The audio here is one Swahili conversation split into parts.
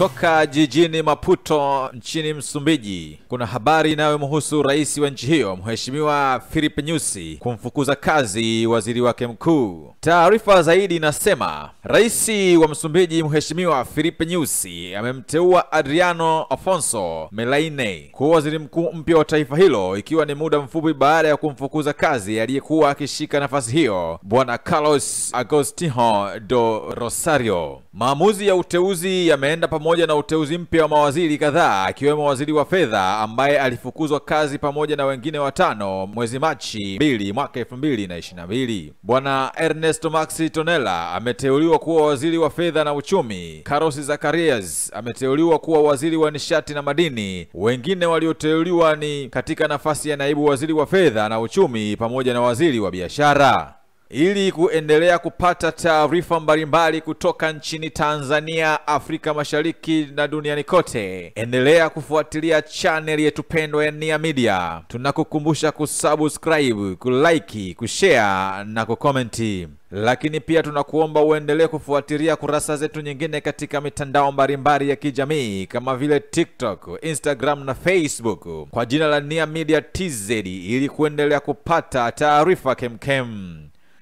Kutoka jijini Maputo nchini Msumbiji, kuna habari inayomhusu rais wa nchi hiyo Mheshimiwa Philip Nyusi kumfukuza kazi waziri wake mkuu. Taarifa zaidi inasema rais wa Msumbiji Mheshimiwa Philip Nyusi amemteua Adriano Afonso Melaine kuwa waziri mkuu mpya wa taifa hilo, ikiwa ni muda mfupi baada ya kumfukuza kazi aliyekuwa akishika nafasi hiyo Bwana Carlos Agostinho do Rosario. Maamuzi ya uteuzi yameenda pamoja na uteuzi mpya wa mawaziri kadhaa akiwemo waziri wa fedha ambaye alifukuzwa kazi pamoja na wengine watano mwezi Machi 2 mwaka elfu mbili na ishirini na mbili. Bwana Ernesto Maxi Tonela ameteuliwa kuwa waziri wa fedha na uchumi. Carlos Zacarias ameteuliwa kuwa waziri wa nishati na madini. Wengine walioteuliwa ni katika nafasi ya naibu waziri wa fedha na uchumi pamoja na waziri wa biashara. Ili kuendelea kupata taarifa mbalimbali kutoka nchini Tanzania, Afrika Mashariki na duniani kote, endelea kufuatilia chaneli yetu pendwa ya Nia Media. Tunakukumbusha kusubscribe, kulike, kushare na kukomenti, lakini pia tunakuomba uendelee kufuatilia kurasa zetu nyingine katika mitandao mbalimbali ya kijamii kama vile TikTok, Instagram na Facebook kwa jina la Nia Media TZ ili kuendelea kupata taarifa kemkem.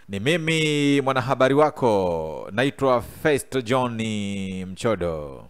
Ni mimi mwanahabari wako naitwa Festo John Mchodo.